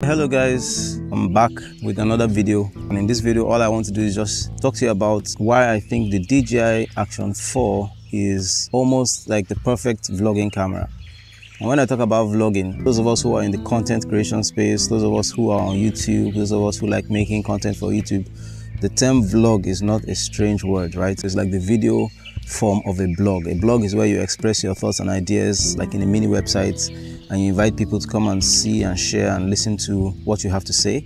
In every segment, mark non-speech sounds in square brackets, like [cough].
hello guys. I'm back with another video. And in this video all i want to do is just talk to you about why i think the dji action 4 is almost like the perfect vlogging camera. And when i talk about vlogging those of us who are in the content creation space those of us who are on youtube those of us who like making content for youtube the term vlog is not a strange word right? It's like the video form of a blog a blog is where you express your thoughts and ideas like in a mini website and you invite people to come and see and share and listen to what you have to say.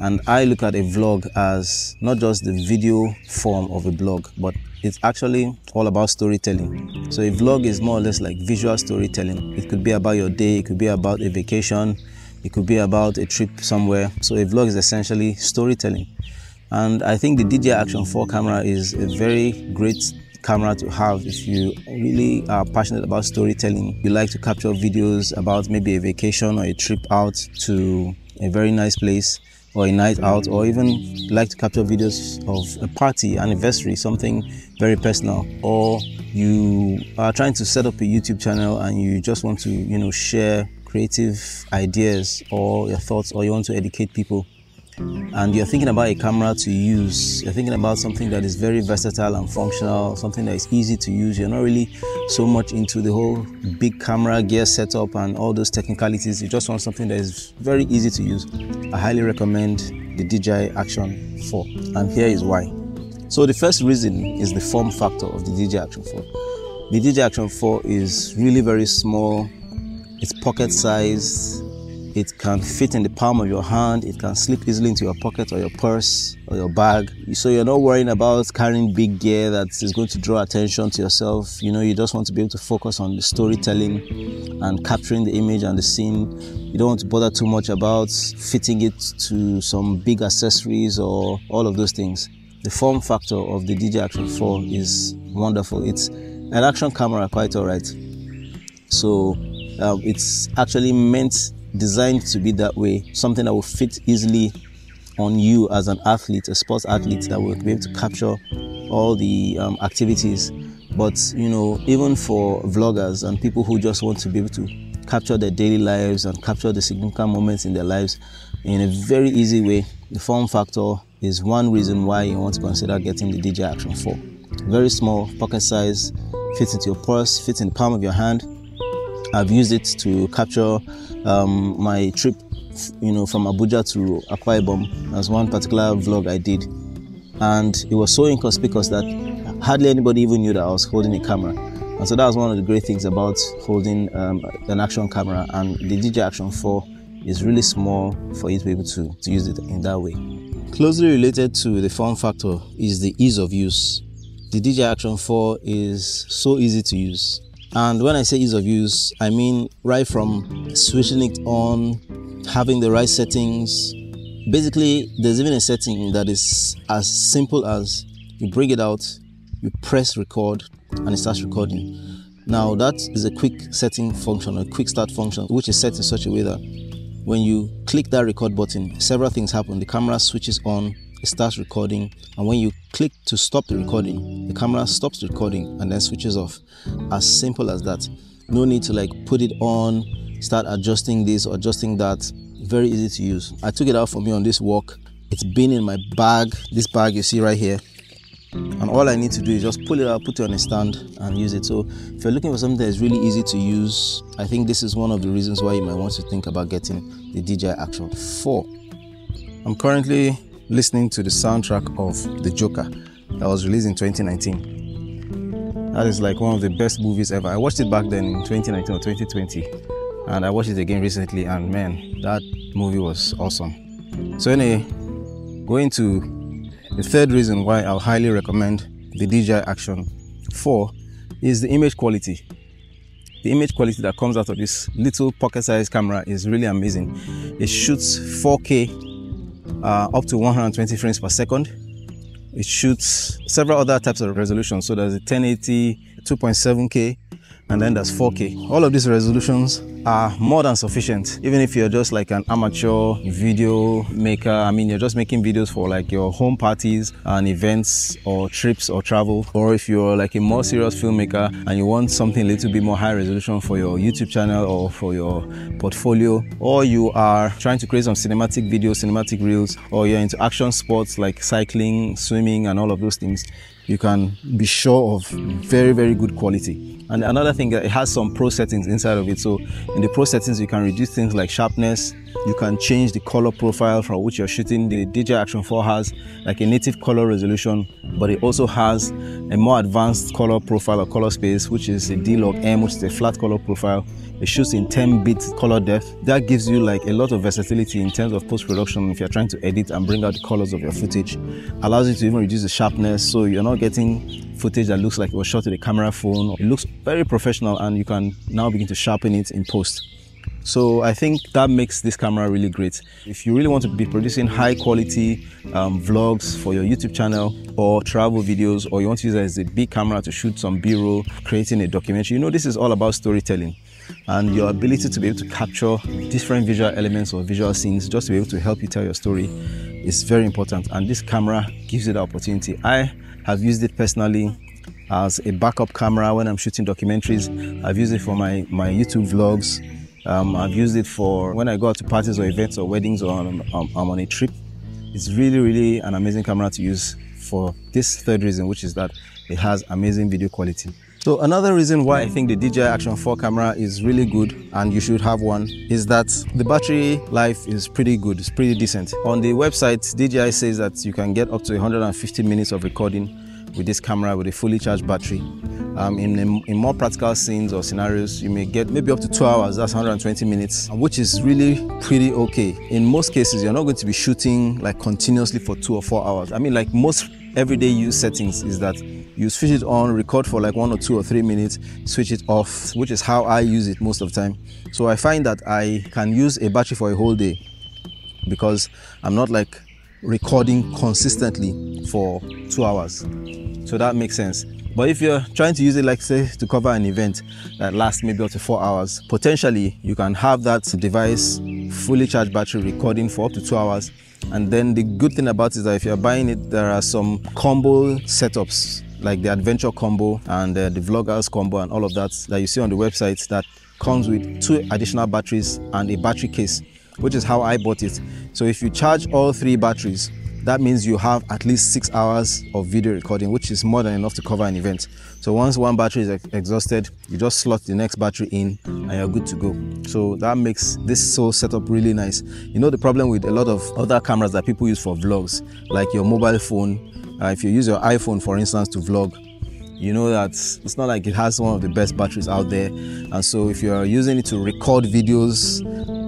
And I look at a vlog as not just the video form of a blog, but it's actually all about storytelling. So a vlog is more or less like visual storytelling. It could be about your day, it could be about a vacation, it could be about a trip somewhere. So a vlog is essentially storytelling. And I think the DJI Action 4 camera is a very great camera to have if you really are passionate about storytelling. You like to capture videos about maybe a vacation or a trip out to a very nice place or a night out or even like to capture videos of a party, anniversary, something very personal or you are trying to set up a YouTube channel and you just want to, you know, share creative ideas or your thoughts or you want to educate people and you're thinking about a camera to use, you're thinking about something that is very versatile and functional, something that is easy to use. You're not really so much into the whole big camera gear setup and all those technicalities. You just want something that is very easy to use. I highly recommend the DJI Action 4, and here is why. So the first reason is the form factor of the DJI Action 4. The DJI Action 4 is really very small. It's pocket sized it can fit in the palm of your hand. It can slip easily into your pocket or your purse or your bag. So you're not worrying about carrying big gear that is going to draw attention to yourself. You know, you just want to be able to focus on the storytelling and capturing the image and the scene. You don't want to bother too much about fitting it to some big accessories or all of those things. The form factor of the DJI Action 4 is wonderful. It's an action camera, quite alright. So um, it's actually meant designed to be that way, something that will fit easily on you as an athlete, a sports athlete that will be able to capture all the um, activities. But you know, even for vloggers and people who just want to be able to capture their daily lives and capture the significant moments in their lives in a very easy way, the form factor is one reason why you want to consider getting the DJI Action 4. Very small, pocket size, fits into your purse, fits in the palm of your hand. I've used it to capture um, my trip, you know, from Abuja to Akwa Ibom. That's one particular vlog I did, and it was so inconspicuous that hardly anybody even knew that I was holding a camera. And so that was one of the great things about holding um, an action camera. And the DJI Action 4 is really small for you to be able to, to use it in that way. Closely related to the form factor is the ease of use. The DJI Action 4 is so easy to use. And when I say ease of use, I mean right from switching it on, having the right settings. Basically, there's even a setting that is as simple as you bring it out, you press record, and it starts recording. Now, that is a quick setting function, a quick start function, which is set in such a way that when you click that record button, several things happen. The camera switches on, it starts recording and when you click to stop the recording the camera stops recording and then switches off. As simple as that. No need to like put it on start adjusting this or adjusting that. Very easy to use. I took it out for me on this walk. It's been in my bag. This bag you see right here. And all I need to do is just pull it out, put it on a stand, and use it. So, if you're looking for something that is really easy to use, I think this is one of the reasons why you might want to think about getting the DJI Action 4. I'm currently listening to the soundtrack of The Joker that was released in 2019. That is like one of the best movies ever. I watched it back then in 2019 or 2020, and I watched it again recently, and man, that movie was awesome. So, anyway, going to the third reason why I'll highly recommend the DJI Action 4 is the image quality. The image quality that comes out of this little pocket-sized camera is really amazing. It shoots 4K uh, up to 120 frames per second. It shoots several other types of resolutions. So there's a 1080, 2.7K, and then there's 4K. All of these resolutions are more than sufficient. Even if you're just like an amateur video maker, I mean, you're just making videos for like your home parties and events or trips or travel, or if you're like a more serious filmmaker and you want something a little bit more high resolution for your YouTube channel or for your portfolio, or you are trying to create some cinematic videos, cinematic reels, or you're into action sports like cycling, swimming, and all of those things, you can be sure of very, very good quality. And another thing, it has some pro settings inside of it. So in the pro settings, you can reduce things like sharpness. You can change the color profile from which you're shooting. The DJI Action 4 has like a native color resolution, but it also has a more advanced color profile or color space, which is a D-Log M, which is a flat color profile. It shoots in 10 bit color depth. That gives you like a lot of versatility in terms of post-production if you're trying to edit and bring out the colors of your footage. Allows you to even reduce the sharpness so you're not getting footage that looks like it was shot with a camera phone. It looks very professional and you can now begin to sharpen it in post. So I think that makes this camera really great. If you really want to be producing high quality um, vlogs for your YouTube channel or travel videos, or you want to use it as a big camera to shoot some B-roll, creating a documentary, you know this is all about storytelling and your ability to be able to capture different visual elements or visual scenes just to be able to help you tell your story is very important and this camera gives you the opportunity. I have used it personally as a backup camera when I'm shooting documentaries. I've used it for my, my YouTube vlogs. Um, I've used it for when I go out to parties or events or weddings or I'm, I'm on a trip. It's really, really an amazing camera to use for this third reason, which is that it has amazing video quality. So another reason why I think the DJI Action 4 camera is really good and you should have one is that the battery life is pretty good, it's pretty decent. On the website, DJI says that you can get up to 150 minutes of recording with this camera with a fully charged battery. Um, in, in more practical scenes or scenarios, you may get maybe up to two hours, that's 120 minutes, which is really pretty okay. In most cases, you're not going to be shooting like continuously for two or four hours. I mean, like most everyday use settings is that you switch it on, record for like one or two or three minutes, switch it off, which is how I use it most of the time. So I find that I can use a battery for a whole day because I'm not like recording consistently for two hours. So that makes sense. But if you're trying to use it, like say, to cover an event that lasts maybe up to four hours, potentially you can have that device fully charged battery recording for up to two hours. And then the good thing about it is that if you're buying it, there are some combo setups like the adventure combo and uh, the vloggers combo and all of that that you see on the website that comes with two additional batteries and a battery case which is how I bought it. So if you charge all three batteries that means you have at least six hours of video recording which is more than enough to cover an event. So once one battery is ex exhausted you just slot the next battery in and you're good to go. So that makes this whole setup really nice. You know the problem with a lot of other cameras that people use for vlogs like your mobile phone uh, if you use your iPhone, for instance, to vlog, you know that it's not like it has one of the best batteries out there. And so if you're using it to record videos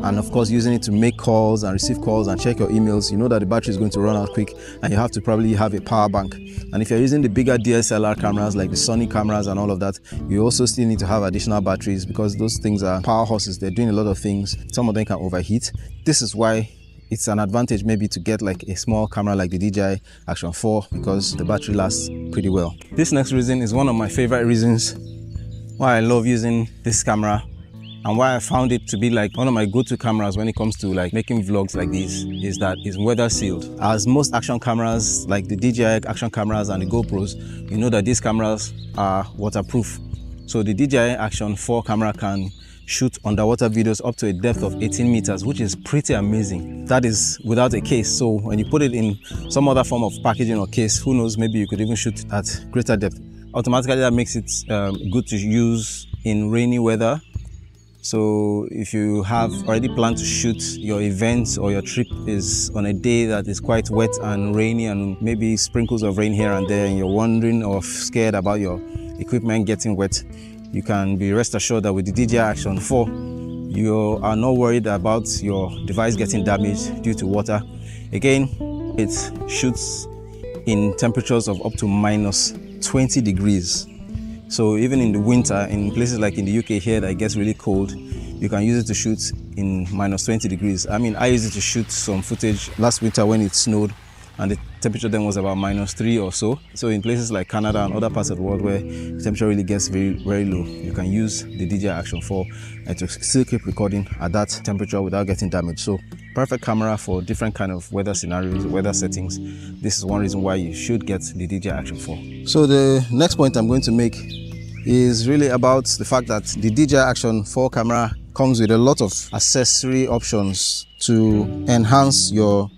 and of course using it to make calls and receive calls and check your emails, you know that the battery is going to run out quick and you have to probably have a power bank. And if you're using the bigger DSLR cameras like the Sony cameras and all of that, you also still need to have additional batteries because those things are power horses. They're doing a lot of things. Some of them can overheat. This is why it's an advantage maybe to get like a small camera like the DJI Action 4 because the battery lasts pretty well. This next reason is one of my favorite reasons why I love using this camera and why I found it to be like one of my go-to cameras when it comes to like making vlogs like this is that it's weather sealed. As most action cameras like the DJI action cameras and the GoPros, you know that these cameras are waterproof. So the DJI Action 4 camera can shoot underwater videos up to a depth of 18 meters, which is pretty amazing. That is without a case. So when you put it in some other form of packaging or case, who knows, maybe you could even shoot at greater depth. Automatically that makes it um, good to use in rainy weather. So if you have already planned to shoot your event or your trip is on a day that is quite wet and rainy and maybe sprinkles of rain here and there and you're wondering or scared about your equipment getting wet, you can be rest assured that with the DJI Action 4, you are not worried about your device getting damaged due to water. Again, it shoots in temperatures of up to minus 20 degrees. So even in the winter, in places like in the UK here that gets really cold, you can use it to shoot in minus 20 degrees. I mean, I used it to shoot some footage last winter when it snowed and the temperature then was about minus three or so. So in places like Canada and other parts of the world where temperature really gets very very low, you can use the DJI Action 4 and to still keep recording at that temperature without getting damaged. So perfect camera for different kind of weather scenarios, weather settings. This is one reason why you should get the DJI Action 4. So the next point I'm going to make is really about the fact that the DJI Action 4 camera comes with a lot of accessory options to enhance your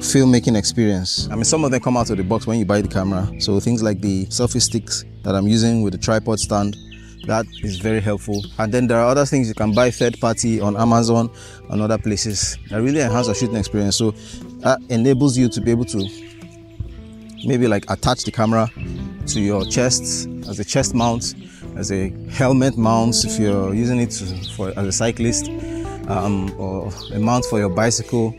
filmmaking experience. I mean, some of them come out of the box when you buy the camera. So things like the selfie sticks that I'm using with the tripod stand, that is very helpful. And then there are other things you can buy third party on Amazon and other places that really enhance your shooting experience. So that enables you to be able to maybe like attach the camera to your chest as a chest mount as a helmet mount if you're using it for as a cyclist um, or a mount for your bicycle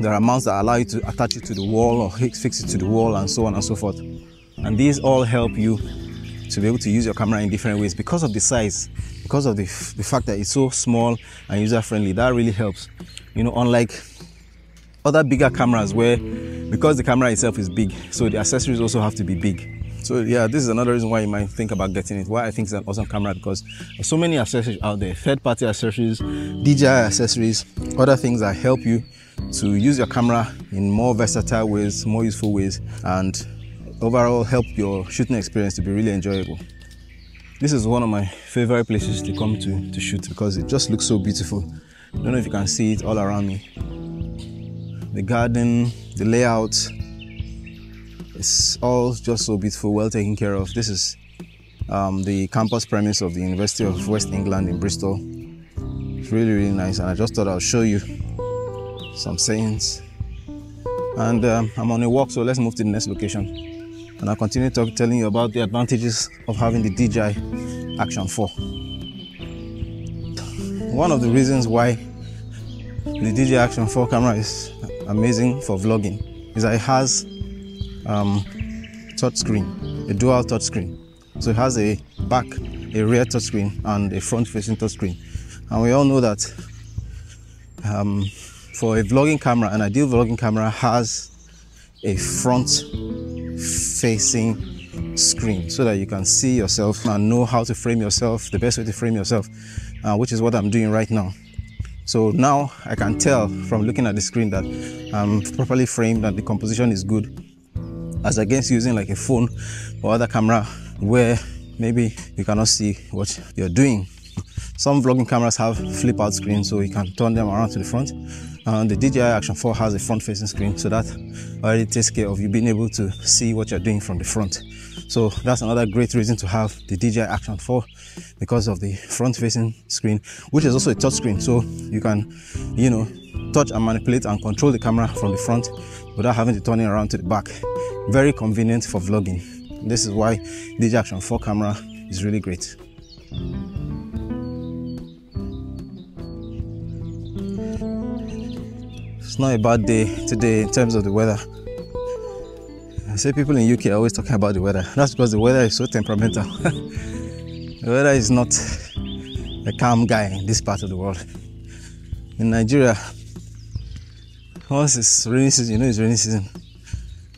there are mounts that allow you to attach it to the wall or fix it to the wall and so on and so forth. And these all help you to be able to use your camera in different ways because of the size because of the, the fact that it's so small and user friendly that really helps. You know unlike other bigger cameras where because the camera itself is big so the accessories also have to be big. So yeah, this is another reason why you might think about getting it. Why I think it's an awesome camera because there's so many accessories out there, third-party accessories, DJI accessories, other things that help you to use your camera in more versatile ways, more useful ways, and overall help your shooting experience to be really enjoyable. This is one of my favorite places to come to to shoot because it just looks so beautiful. I don't know if you can see it all around me. The garden, the layout, it's all just so beautiful, well taken care of. This is um, the campus premise of the University of West England in Bristol. It's really, really nice, and I just thought I'll show you some sayings. And um, I'm on a walk, so let's move to the next location. And I'll continue talk, telling you about the advantages of having the DJI Action 4. One of the reasons why the DJI Action 4 camera is amazing for vlogging is that it has um, touchscreen, a dual touchscreen. So it has a back, a rear touchscreen, and a front-facing touchscreen. And we all know that um, for a vlogging camera, an ideal vlogging camera has a front-facing screen so that you can see yourself and know how to frame yourself, the best way to frame yourself, uh, which is what I'm doing right now. So now I can tell from looking at the screen that I'm properly framed and the composition is good as against using like a phone or other camera where maybe you cannot see what you're doing. Some vlogging cameras have flip out screens so you can turn them around to the front. And the DJI Action 4 has a front facing screen so that already takes care of you being able to see what you're doing from the front. So that's another great reason to have the DJI Action 4 because of the front facing screen, which is also a touch screen. So you can, you know, touch and manipulate and control the camera from the front without having to turn it around to the back. Very convenient for vlogging. This is why DJI Action 4 camera is really great. It's not a bad day today in terms of the weather. I say people in UK are always talking about the weather. That's because the weather is so temperamental. [laughs] the weather is not a calm guy in this part of the world. In Nigeria, once it's rainy season, you know it's rainy season.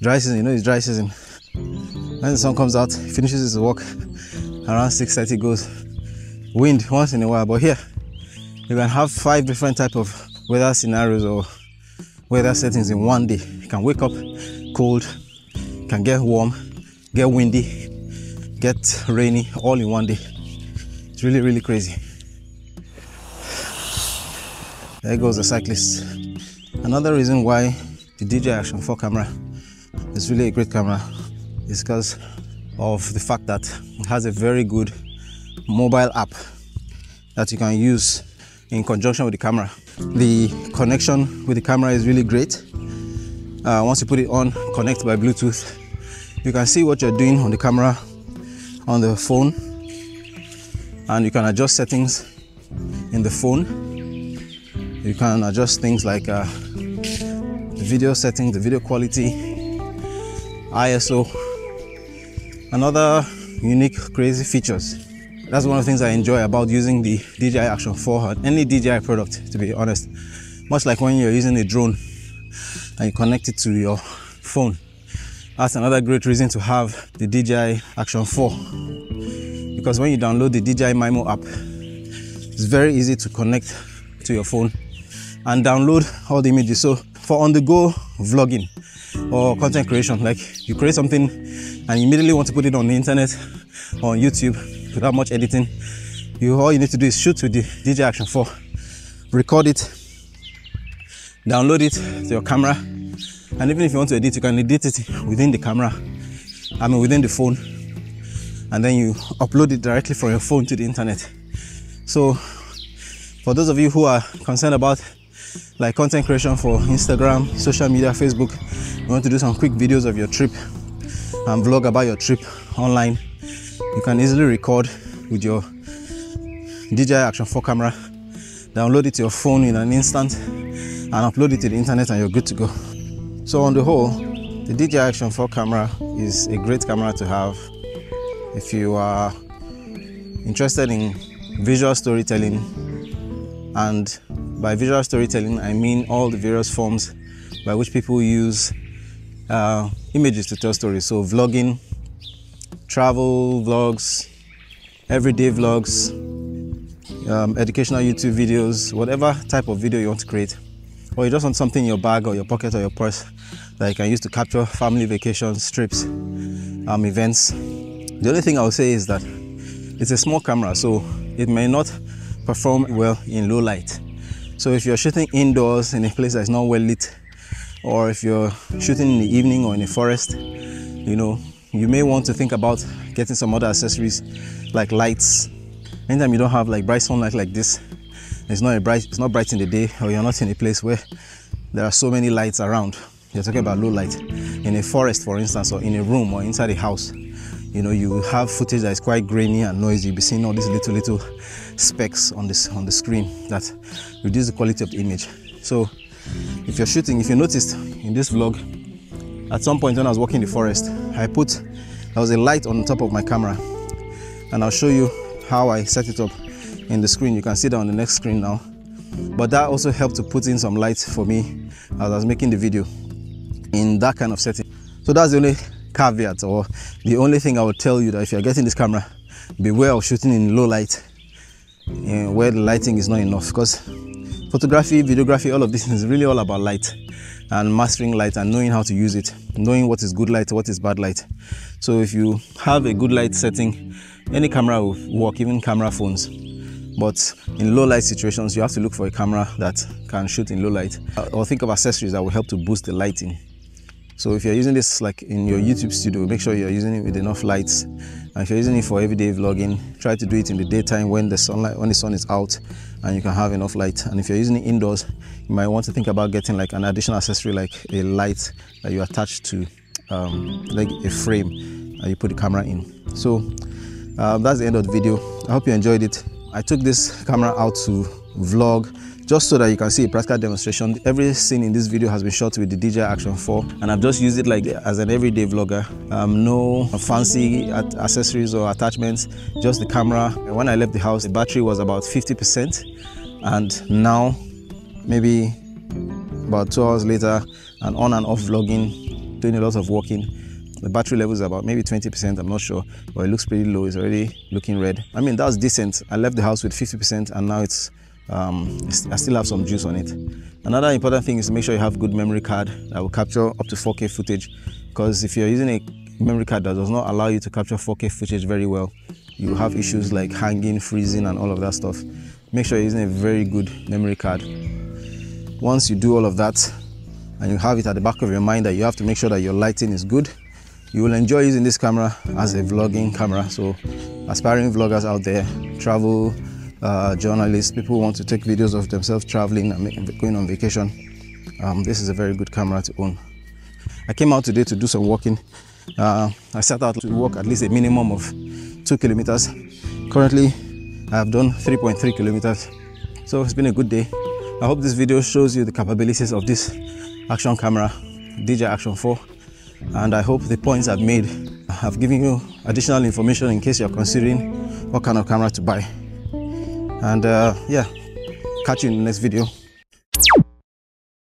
Dry season, you know it's dry season. When the sun comes out, finishes his work around 6:30 goes. Wind once in a while, but here you can have five different type of weather scenarios or weather settings in one day. You can wake up cold, can get warm, get windy, get rainy all in one day. It's really, really crazy. There goes the cyclist. Another reason why the DJI Action 4 camera is really a great camera. is because of the fact that it has a very good mobile app that you can use in conjunction with the camera. The connection with the camera is really great. Uh, once you put it on, connect by Bluetooth, you can see what you're doing on the camera on the phone and you can adjust settings in the phone. You can adjust things like uh, the video settings, the video quality, ISO, and other unique crazy features. That's one of the things I enjoy about using the DJI Action 4 any DJI product, to be honest. Much like when you're using a drone and you connect it to your phone. That's another great reason to have the DJI Action 4 because when you download the DJI Mimo app, it's very easy to connect to your phone and download all the images. So for on the go vlogging or content creation, like you create something and you immediately want to put it on the internet or on YouTube without much editing, you all you need to do is shoot with the DJI Action 4, record it, download it to your camera, and even if you want to edit, you can edit it within the camera, I mean within the phone, and then you upload it directly from your phone to the internet. So for those of you who are concerned about like content creation for Instagram, social media, Facebook, you want to do some quick videos of your trip and vlog about your trip online, you can easily record with your DJI Action 4 camera, download it to your phone in an instant, and upload it to the internet, and you're good to go. So, on the whole, the DJI Action 4 camera is a great camera to have if you are interested in visual storytelling. And by visual storytelling, I mean all the various forms by which people use uh, images to tell stories. So, vlogging, travel vlogs, everyday vlogs, um, educational YouTube videos, whatever type of video you want to create, or you just want something in your bag or your pocket or your purse that you can use to capture family vacations, trips, um, events. The only thing I will say is that it's a small camera, so it may not perform well in low light. So if you're shooting indoors in a place that's not well lit, or if you're shooting in the evening or in a forest, you know, you may want to think about getting some other accessories like lights. Anytime you don't have like bright sunlight like this, it's not a bright, it's not bright in the day, or you're not in a place where there are so many lights around. You're talking about low light in a forest, for instance, or in a room or inside a house. You know, you have footage that is quite grainy and noisy. You'll be seeing all these little little specks on this on the screen that reduce the quality of the image. So, if you're shooting, if you noticed in this vlog, at some point when I was walking in the forest, I put there was a light on top of my camera, and I'll show you how I set it up in the screen. You can see that on the next screen now. But that also helped to put in some light for me as I was making the video in that kind of setting. So that's the only caveat or the only thing I would tell you that if you're getting this camera, beware of shooting in low light eh, where the lighting is not enough because photography, videography, all of this is really all about light and mastering light and knowing how to use it, knowing what is good light, what is bad light. So if you have a good light setting, any camera will work, even camera phones. But in low light situations, you have to look for a camera that can shoot in low light or think of accessories that will help to boost the lighting. So if you're using this like in your YouTube studio, make sure you're using it with enough lights. And if you're using it for everyday vlogging, try to do it in the daytime when the sunlight when the sun is out and you can have enough light. And if you're using it indoors, you might want to think about getting like an additional accessory like a light that you attach to um, like a frame and you put the camera in. So um, that's the end of the video. I hope you enjoyed it. I took this camera out to vlog just so that you can see a practical demonstration. Every scene in this video has been shot with the DJI Action 4 and I've just used it like as an everyday vlogger. Um, no fancy accessories or attachments, just the camera. When I left the house, the battery was about 50% and now maybe about two hours later and on and off vlogging, doing a lot of walking, the battery level is about maybe 20%, I'm not sure, but it looks pretty low. It's already looking red. I mean, that's decent. I left the house with 50% and now it's um, I still have some juice on it. Another important thing is to make sure you have good memory card that will capture up to 4K footage because if you're using a memory card that does not allow you to capture 4K footage very well, you have issues like hanging, freezing and all of that stuff. Make sure you're using a very good memory card. Once you do all of that and you have it at the back of your mind that you have to make sure that your lighting is good, you will enjoy using this camera as a vlogging camera. So aspiring vloggers out there, travel, uh, journalists, people want to take videos of themselves traveling and going on vacation, um, this is a very good camera to own. I came out today to do some walking. Uh, I set out to walk at least a minimum of two kilometers. Currently, I have done 3.3 kilometers. So it's been a good day. I hope this video shows you the capabilities of this action camera, DJI Action 4. And I hope the points I've made have given you additional information in case you're considering what kind of camera to buy. And uh, yeah, catch you in the next video.